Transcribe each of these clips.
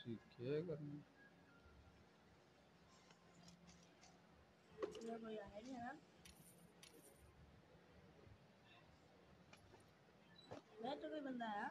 सीखे नहीं। है ना? मैं तो कोई बंदा आया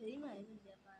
Cuma 婚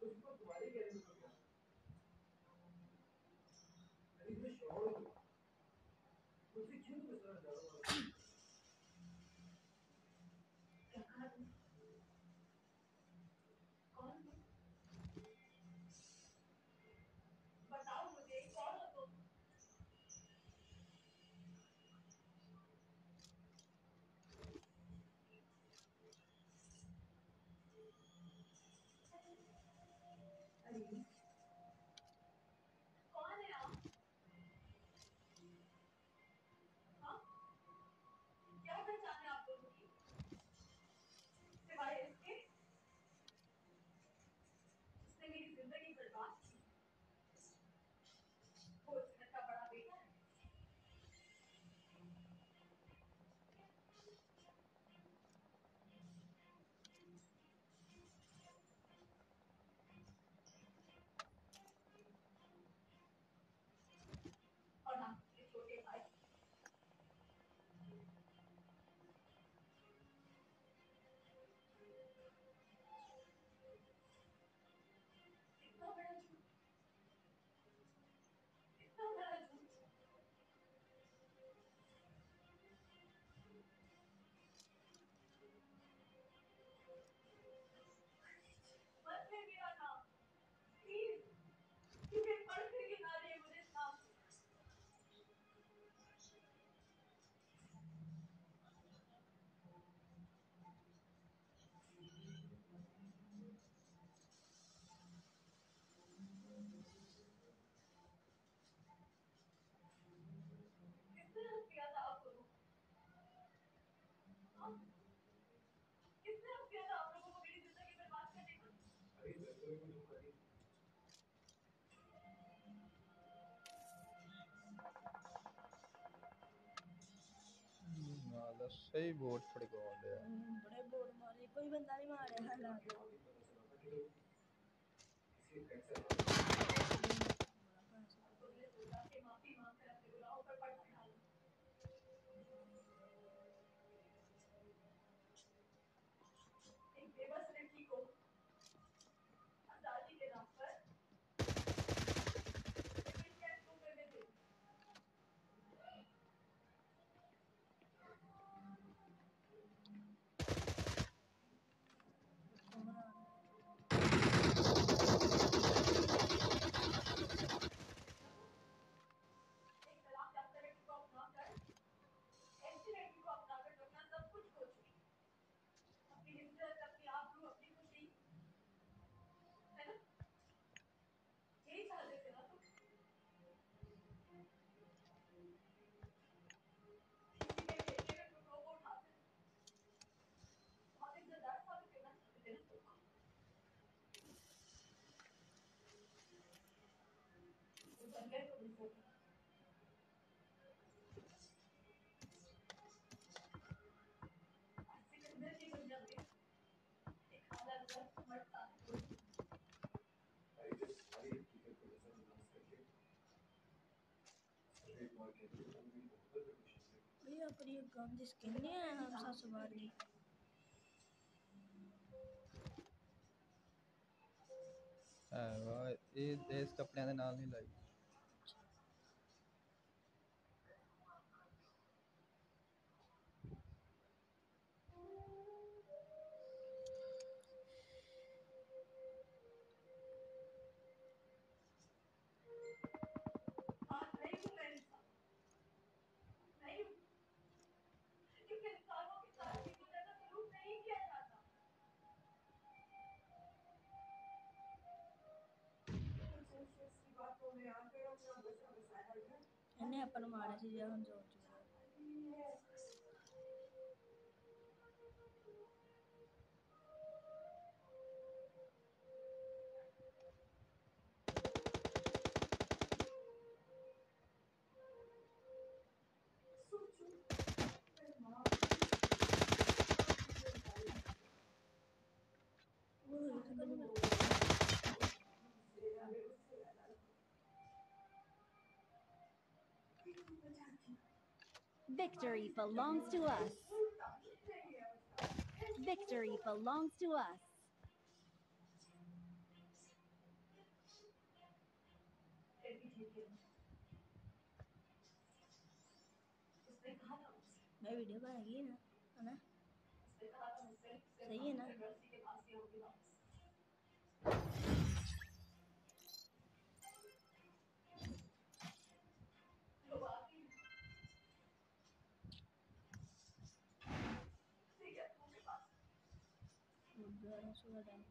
तुम्हारे ਕਈ ਬੋਟ ਥੋੜੇ ਕੋ ਆਉਂਦੇ ਆ ਹਮ, ਬੜੇ ਬੋੜ ਮਾਰੇ ਕੋਈ ਬੰਦਾ ਨਹੀਂ ਮਾਰਿਆ ਸਾਡਾ भैया पर ये गंद स्किन नहीं है हम सात सौ बार की ਹੈ ਵਾ ਇਹ ਇਸ ਕੱਪੜਿਆਂ ਦੇ ਨਾਲ ਨਹੀਂ ਲਾਈ అన్నీ అప్పను మానేసి జీవనం చూడొచ్చు Thank you. Victory belongs to us. Victory belongs to us. मैं वीडियो बनाएगी ना है ना सही है ना do Alonso Ladão.